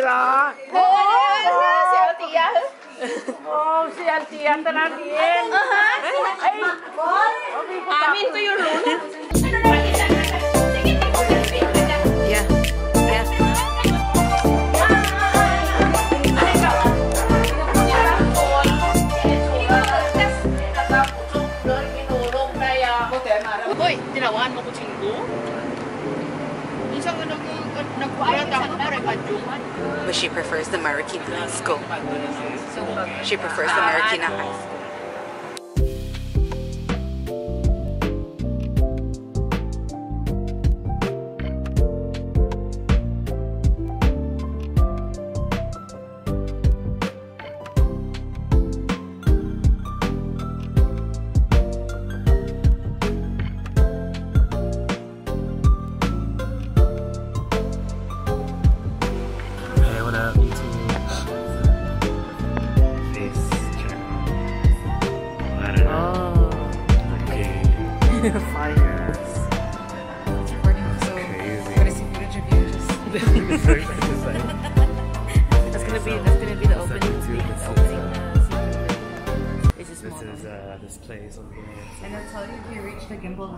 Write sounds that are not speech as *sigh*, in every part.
oh Si Oh, si bien. Tuh luna. Ya, ya. Mo ko But she prefers the Marikina School. She prefers the Marikina High School. Okay. Fire. Crazy. Very excited. That's gonna be that's gonna be the opening Second this The is, opening. It's a This is uh, this place over here. And I'll tell you if you reach the gimbal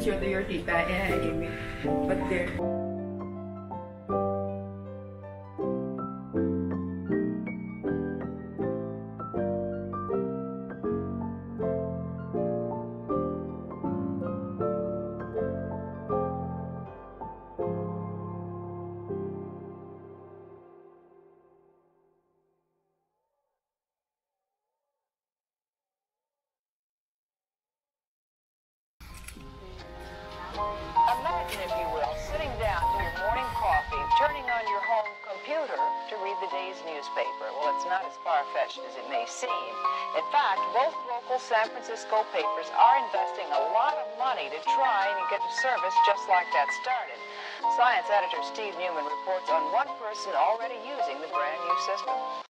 Show to your tita Amy. But there. As far-fetched as it may seem. In fact, both local San Francisco papers are investing a lot of money to try and get a service just like that started. Science editor Steve Newman reports on one person already using the brand new system.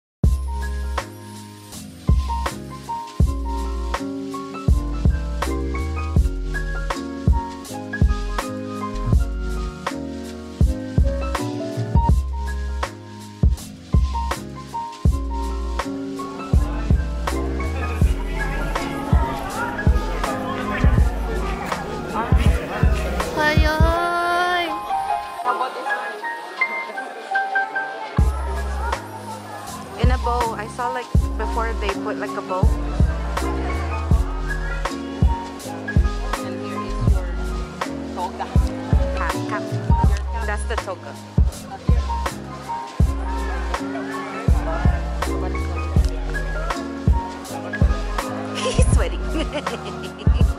Bow. I saw like before they put like a bow. And here is your. That's the toga. *laughs* Meanwhile, *laughs*